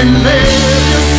and live